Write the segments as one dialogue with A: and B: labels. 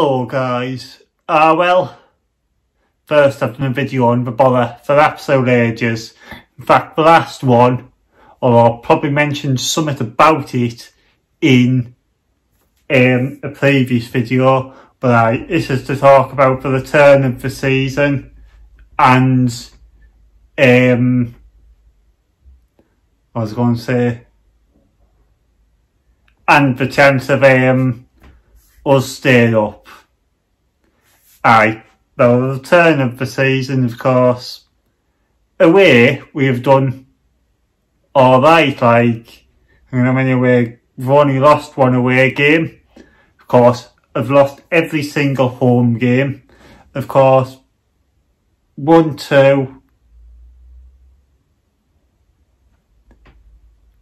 A: Hello guys, uh well, first I've done a video on the Boro for absolute ages. In fact the last one, or I'll probably mention something about it in um, a previous video, but I, this is to talk about the return of the season and um, I was going to say, and the chance of um, us staying up. Aye, the return of the season, of course. Away, we have done alright, like, I mean, anyway, we've only lost one away game. Of course, I've lost every single home game. Of course, one, two,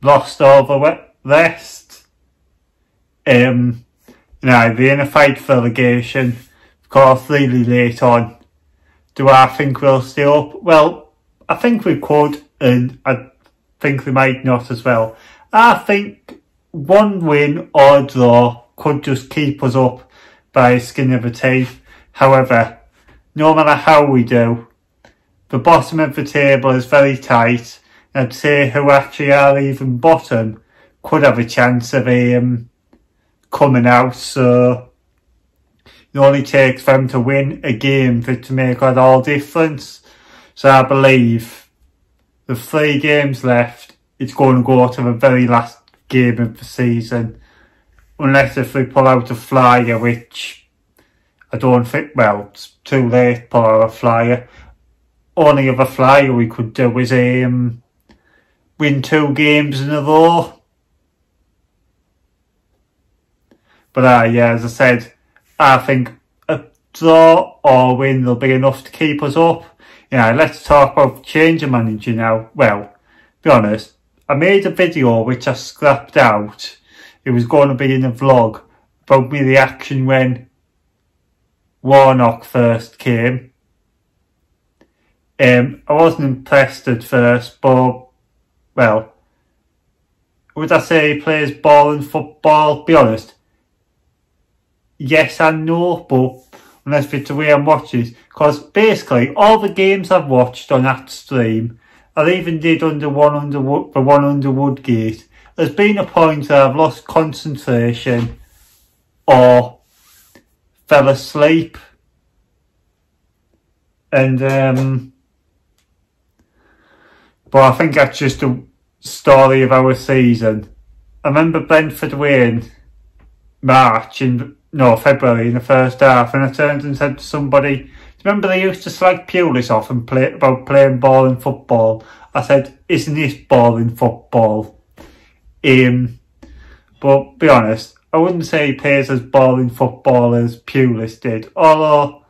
A: lost all the rest. Um, know, they're in a fight for relegation. Of course, really late on. Do I think we'll stay up? Well, I think we could, and I think we might not as well. I think one win or draw could just keep us up by skin of the teeth. However, no matter how we do, the bottom of the table is very tight. I'd say who actually are even bottom could have a chance of a um, coming out. So it only takes them to win a game for to make that all difference. So I believe the three games left, it's going to go to the very last game of the season. Unless if we pull out a flyer, which I don't think, well, it's too late out a flyer. Only other flyer we could do is um, win two games in a row But uh, yeah, as I said, I think a draw or win will be enough to keep us up. Yeah, let's talk about change of manager now. Well, be honest, I made a video which I scrapped out. It was going to be in a vlog about me reaction when Warnock first came. Um, I wasn't impressed at first, but, well, would I say he plays ball and football? Be honest, yes and no, but unless it's the way I'm watching because basically all the games I've watched on that stream, I even did under one under the one under Woodgate, there's been a point where I've lost concentration or fell asleep. And um but I think that's just a story of our season. I remember Brentford winning March in no, February in the first half, and I turned and said to somebody, remember they used to slag Pulis off and play about playing ball and football? I said, isn't this boring football? Um, but be honest, I wouldn't say he plays as boring football as Pulis did. Although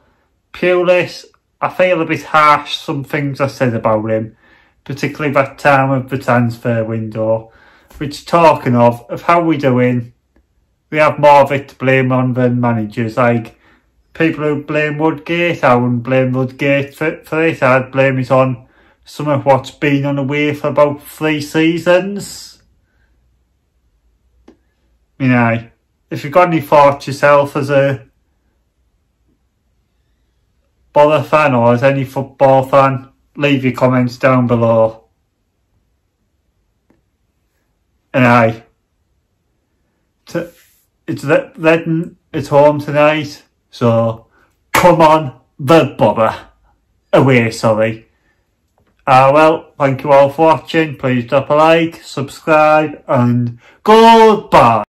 A: Pulis, I feel a bit harsh some things I said about him, particularly that time of the transfer window. Which talking of, of how we doing, we have more of it to blame on than managers. Like people who blame Woodgate, I wouldn't blame Woodgate for, for it. I'd blame it on some of what's been on the way for about three seasons. You know, if you've got any thoughts yourself as a Boro fan or as any football fan, leave your comments down below. And I, to, it's Reading, it's home tonight, so come on, the Boro. Away, sorry. Uh, well, thank you all for watching. Please drop a like, subscribe, and goodbye.